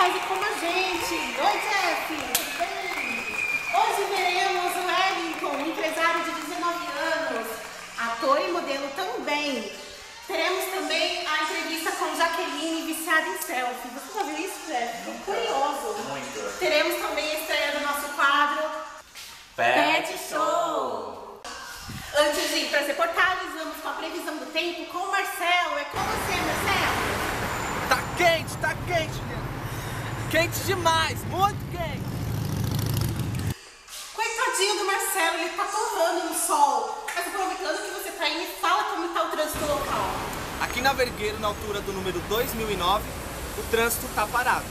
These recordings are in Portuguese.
faz como a gente. Oi, Jeff, tudo bem? Hoje veremos o Wellington, um empresário de 19 anos, ator e modelo também. Teremos também a entrevista com Jaqueline, viciada em selfie. Você já viu isso, Jeff? Tô curioso. Muito. Teremos também a estreia do nosso quadro Pet Show. Antes de ir para as reportagens, vamos com a previsão do tempo com o Marcelo. É com você, Marcelo. Tá quente, tá quente, gente. Quente demais, muito quente. Coitadinho do Marcelo, ele tá torrando no sol. Mas aproveitando que você tá aí, me fala como tá o trânsito local. Aqui na Vergueiro, na altura do número 2009, o trânsito tá parado.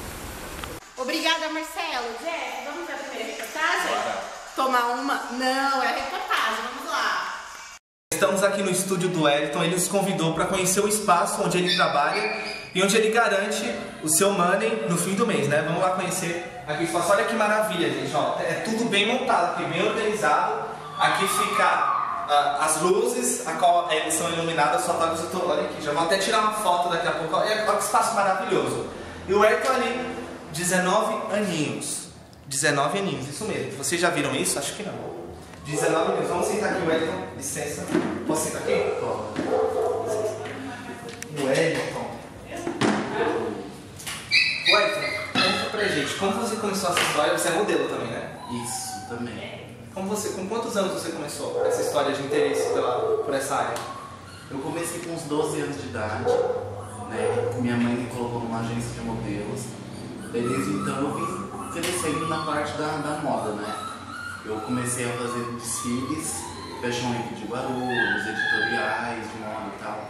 Obrigada, Marcelo. Jeff, vamos ver a primeira reportagem? Bora. Tomar uma? Não, é a reportagem. Vamos lá. Estamos aqui no estúdio do Wellington, ele nos convidou para conhecer o espaço onde ele trabalha e onde ele garante o seu money no fim do mês, né? Vamos lá conhecer aqui o espaço. Olha que maravilha, gente, ó. É tudo bem montado aqui, bem organizado. Aqui fica ah, as luzes, a qual eles são iluminadas, só tá tô, olha aqui, já vou até tirar uma foto daqui a pouco. Olha, olha que espaço maravilhoso. E o Wellington ali, 19 aninhos. 19 aninhos, isso mesmo. Vocês já viram isso? Acho que não. 19 aninhos. Vamos sentar aqui, Wellington. Licença. Posso sentar aqui? Wellington. Wellington, pra gente, como você começou essa história? Você é modelo também, né? Isso também. Como você, com quantos anos você começou essa história de interesse pela, por essa área? Eu comecei com uns 12 anos de idade, né? Minha mãe me colocou numa agência de modelos. Desde então eu vim crescendo na parte da, da moda, né? Eu comecei a fazer desfiles, Fashion Week de Guarulhos, editoriais de moda e tal.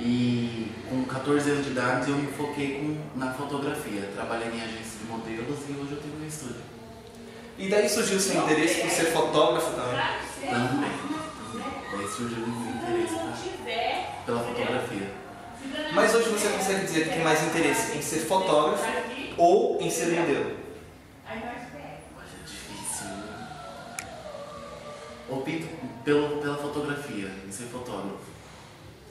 E com 14 anos de idade eu me foquei com, na fotografia. Trabalhei em agência de modelos e hoje eu tenho meu estúdio. E daí surgiu o seu interesse por ser fotógrafo também? Também. Daí surgiu o meu interesse pra- pela fotografia. Mas hoje você consegue dizer que tem mais interesse em ser fotógrafo ou em ser modelo? Olha, é difícil. né? Opto pelo, pela fotografia, em ser fotógrafo.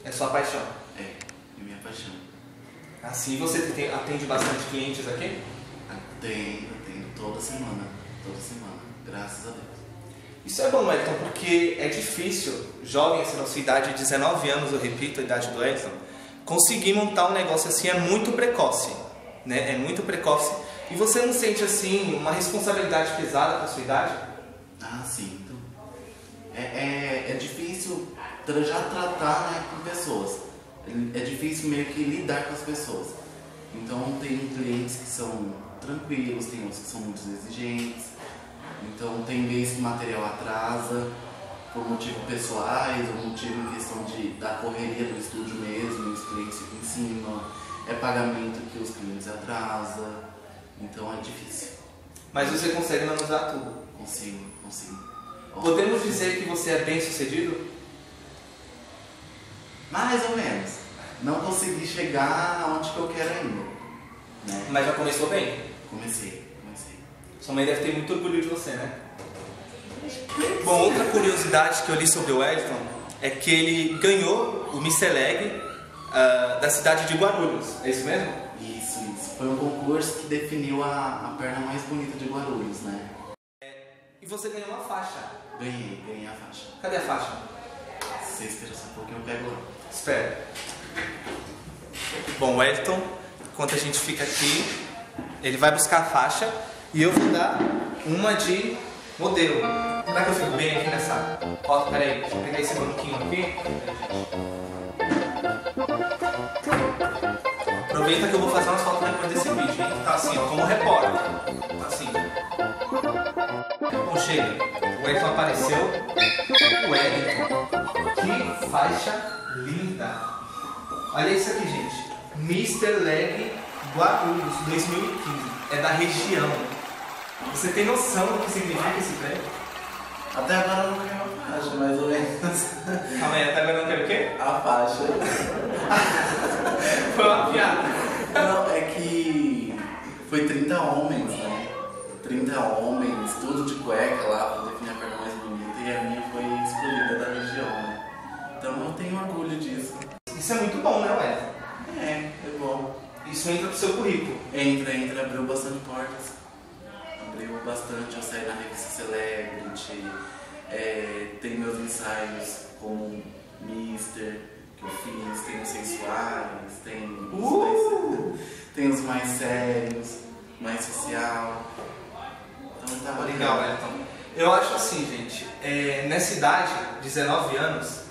É sua paixão. É, é minha paixão. Assim você tem- atende bastante clientes aqui? Atendo, atendo toda semana. Toda semana, graças a Deus. Isso é bom, Wellington, porque é difícil, jovem assim, na sua idade, 19 anos, eu repito a idade do Wellington, conseguir montar um negócio assim é muito precoce, né? É muito precoce. E você não sente assim uma responsabilidade pesada com a sua idade? Ah, sim. Então, é, é, é difícil já tratar né, com pessoas. É difícil meio que lidar com as pessoas. Então tem clientes que são tranquilos, tem outros que são muito exigentes. Então tem vezes que o material atrasa por motivos pessoais ou motivo em questão de, da correria do estúdio mesmo, os clientes ficam em cima. É pagamento que os clientes atrasam. Então é difícil. Mas você consegue analisar tudo. Consigo, consigo. Podemos dizer que você é bem sucedido? Mais ou menos. Não consegui chegar onde que eu quero ainda. Né? Mas já começou bem. Comecei, comecei. Sua mãe deve ter muito orgulho de você, né? Bom, outra curiosidade que eu li sobre o Wellington é que ele ganhou o Mr. Leg ah, da cidade de Guarulhos. É isso mesmo? Isso, isso. Foi um concurso que definiu a, a perna mais bonita de Guarulhos, né? E você ganhou uma faixa. Ganhei, ganhei a faixa. Cadê a faixa? Eu pego lá. Espera. Bom, o Wellington, enquanto a gente fica aqui, ele vai buscar a faixa e eu vou dar uma de modelo. Será que eu fico bem aqui nessa? Ó, peraí, deixa eu pegar esse banquinho aqui. Aproveita que eu vou fazer umas fotos depois desse vídeo, hein? Tá assim, ó, como repórter. Tá assim. Bom, chega. O Wellington apareceu. O Wellington. Que faixa linda. Olha isso aqui, gente. Mr. Leg Guarulhos 2015. É da região. Você tem noção do que significa esse prêmio? Até agora eu não ganhei uma faixa, mais ou menos. Amanhã tá agora não quer o quê? A faixa. Foi uma piada. Não, é que foi 30 homens, né? 30 homens, tudo de cueca lá pra definir a perna mais bonita e a minha foi escolhida da região, né? Então eu tenho orgulho disso. Isso é muito bom, né, Wellington? É, é bom. Isso entra pro seu currículo. Entra, entra, abriu bastante portas. Abriu bastante, eu saí na revista Celebrity, é, tem meus ensaios com Mister, que eu fiz, tem os sensuais, tem os, Uh! mais, tem os mais sérios, mais social. Então tá bacana. Legal, Elton. Eu acho assim, gente, é, nessa idade, 19 anos,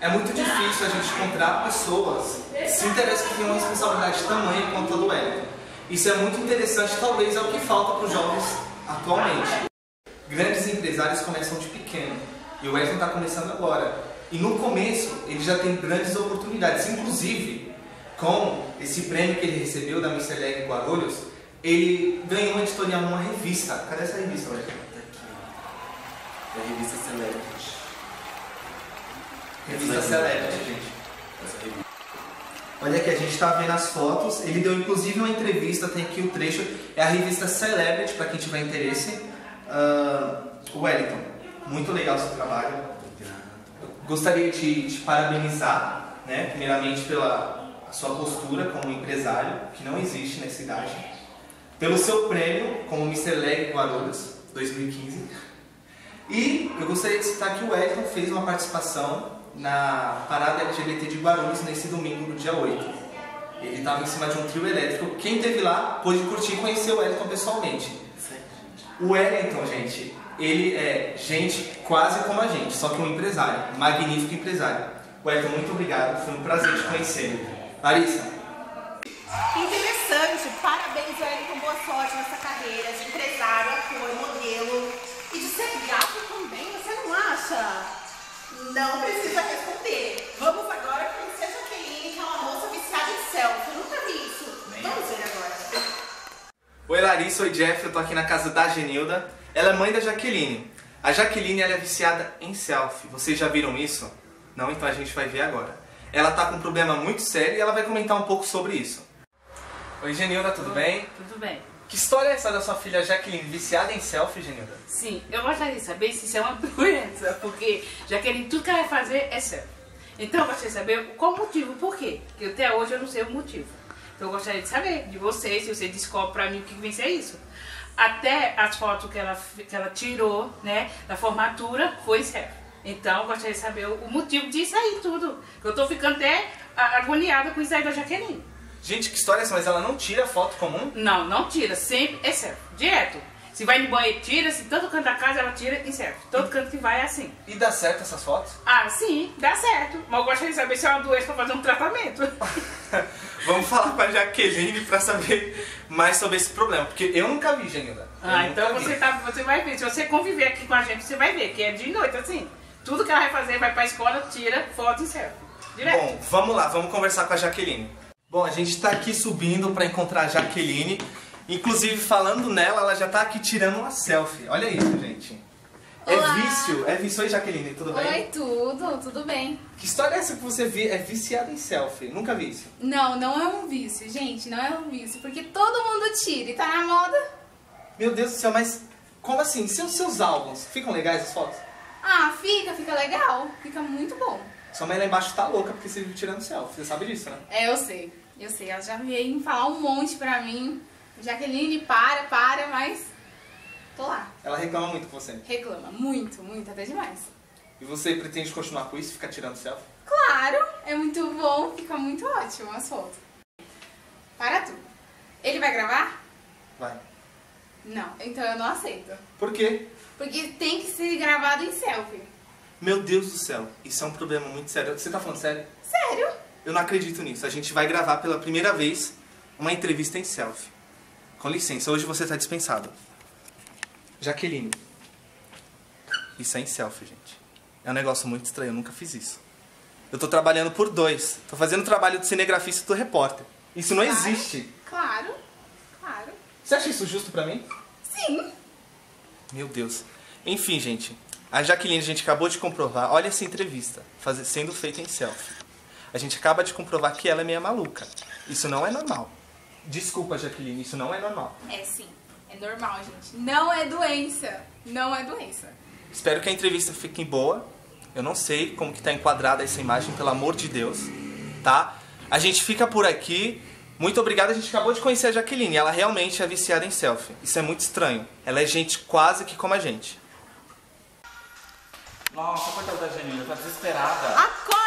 é muito difícil a gente encontrar pessoas se interessam que tenham uma responsabilidade tamanha quanto a do Wellington. Isso é muito interessante, talvez é o que falta para os jovens atualmente. Grandes empresários começam de pequeno e o Wellington está começando agora. E no começo ele já tem grandes oportunidades, inclusive com esse prêmio que ele recebeu da Mr. Leg Guarulhos, ele ganhou uma editorial numa revista. Cadê essa revista, Wellington? Tá aqui. É a revista Celebrity. Revista Celebrity, gente. Essa revista. Olha aqui, a gente está vendo as fotos. Ele deu inclusive uma entrevista, tem aqui o trecho. É a revista Celebrity, para quem tiver interesse. Ah, Wellington, muito legal o seu trabalho. Obrigado. Gostaria de te parabenizar, né? primeiramente pela sua postura como empresário, que não existe nessa idade. Pelo seu prêmio como Mr. Leg Guarulhos 2015. E eu gostaria de citar que o Wellington fez uma participação na parada LGBT de Guarulhos nesse domingo, no dia 8. Ele estava em cima de um trio elétrico. Quem esteve lá pôde curtir e conhecer o Wellington pessoalmente. O Wellington, gente, ele é gente quase como a gente, só que um empresário, magnífico empresário. Wellington, muito obrigado, foi um prazer te conhecer. Larissa, Interessante, parabéns, Wellington, boa sorte nessa carreira de empresário, ator, modelo e de ser gato também, você não acha? Não precisa responder. Vamos agora conhecer a Jaqueline, que é uma moça viciada em selfie. Eu nunca vi isso. Vamos ver agora. Oi Larissa, oi Jeff, eu tô aqui na casa da Genilda. Ela é mãe da Jaqueline. A Jaqueline ela é viciada em selfie. Vocês já viram isso? Não? Então a gente vai ver agora. Ela tá com um problema muito sério e ela vai comentar um pouco sobre isso. Oi Genilda, tudo bem? Tudo bem. Que história é essa da sua filha Jaqueline, viciada em selfie, Genilda? Sim, eu gostaria de saber se isso é uma doença, porque Jaqueline, tudo que ela vai fazer é selfie. Então eu gostaria de saber qual o motivo, por quê? Porque até hoje eu não sei o motivo. Então eu gostaria de saber de vocês, se você descobre pra mim o que vem ser isso. Até as fotos que ela, que ela tirou, né, da formatura, foi selfie. Então eu gostaria de saber o motivo disso aí tudo. Eu tô ficando até agoniada com isso aí da Jaqueline. Gente, que história é essa? Mas ela não tira foto comum? Não, não tira, sempre é selfie, direto. Se vai no banheiro, tira, se todo canto da casa ela tira e selfie. Todo canto que vai é assim. E dá certo essas fotos? Ah, sim, dá certo. Mas eu gostaria de saber se é uma doença pra fazer um tratamento. Vamos falar com a Jaqueline pra saber mais sobre esse problema, porque eu nunca vi, Genilda. Eu Ah, então vi. você, tá, você vai ver. Se você conviver aqui com a gente, você vai ver que é de noite, assim. Tudo que ela vai fazer, vai pra escola, tira foto e selfie. Direto. Bom, vamos lá, vamos conversar com a Jaqueline. Bom, a gente tá aqui subindo pra encontrar a Jaqueline. Inclusive, falando nela, ela já tá aqui tirando uma selfie. Olha isso, gente. É Olá. vício, é vício. Oi, Jaqueline, tudo bem? Oi, tudo, tudo bem? Que história é essa que você vê? É viciada em selfie. Nunca vi isso. Não, não é um vício, gente, não é um vício, porque todo mundo tira e tá na moda. Meu Deus do céu, mas como assim? Se os seus álbuns ficam legais as fotos? Ah, fica, fica legal, fica muito bom. Sua mãe lá embaixo tá louca porque você vive tirando selfie. Você sabe disso, né? É, eu sei, eu sei, ela já veio falar um monte pra mim. Jaqueline, para, para, mas tô lá. Ela reclama muito com você. Reclama, muito, muito, até demais. E você pretende continuar com isso? Ficar tirando selfie? Claro, é muito bom, fica muito ótimo as fotos. Para tudo. Ele vai gravar? Vai. Não, então eu não aceito. Por quê? Porque tem que ser gravado em selfie. Meu Deus do céu, isso é um problema muito sério. Você tá falando sério? Eu não acredito nisso. A gente vai gravar pela primeira vez uma entrevista em selfie. Com licença, hoje você tá dispensado. Jaqueline. Isso é em selfie, gente. É um negócio muito estranho, eu nunca fiz isso. Eu tô trabalhando por dois. Tô fazendo trabalho de cinegrafista e do repórter. Isso não Claro. existe. Claro, claro. Você acha isso justo pra mim? Sim. Meu Deus. Enfim, gente. A Jaqueline, a gente acabou de comprovar. Olha essa entrevista, faze- sendo feita em selfie. A gente acaba de comprovar que ela é meio maluca. Isso não é normal. Desculpa, Jaqueline, isso não é normal. É sim. É normal, gente. Não é doença. Não é doença. Espero que a entrevista fique boa. Eu não sei como que tá enquadrada essa imagem, pelo amor de Deus. Tá? A gente fica por aqui. Muito obrigado, a gente acabou de conhecer a Jaqueline. Ela realmente é viciada em selfie. Isso é muito estranho. Ela é gente quase que como a gente. Nossa, coitada da Janina, tá desesperada. Acorda,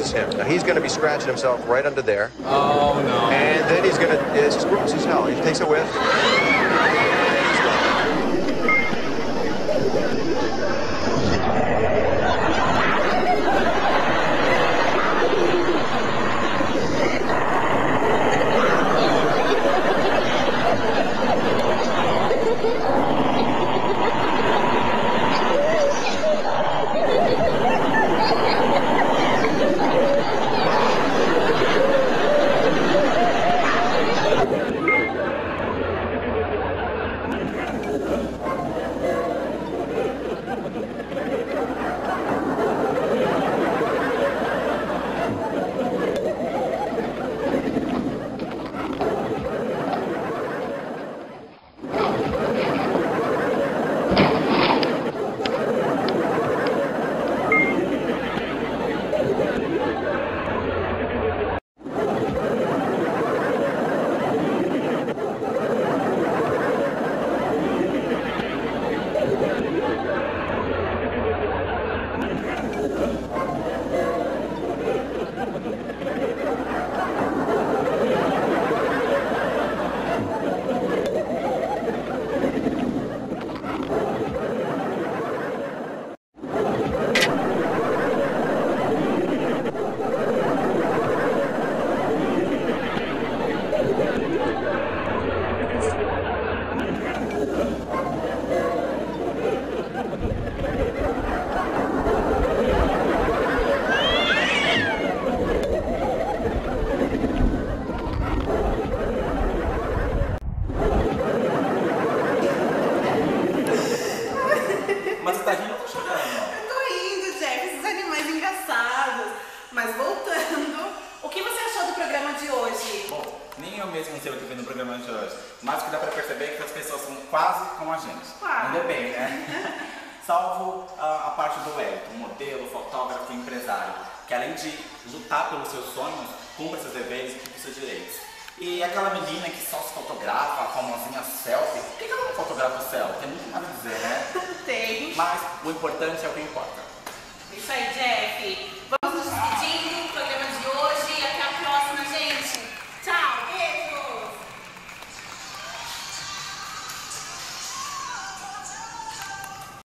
is him. Now he's going to be scratching himself right under there, Oh no. and then he's going to. It's gross as hell. He takes a whiff. Como a gente. Quase. Ainda bem, né? Salvo a, a parte do Wellington, modelo, fotógrafo e empresário, que além de lutar pelos seus sonhos, cumpre seus deveres e cumpre seus direitos. E aquela menina que só se fotografa, a famosinha selfie, por que que ela não fotografa o selfie? Tem muito mais a dizer, né? Tem. Mas o importante é o que importa. Isso aí, Jeff.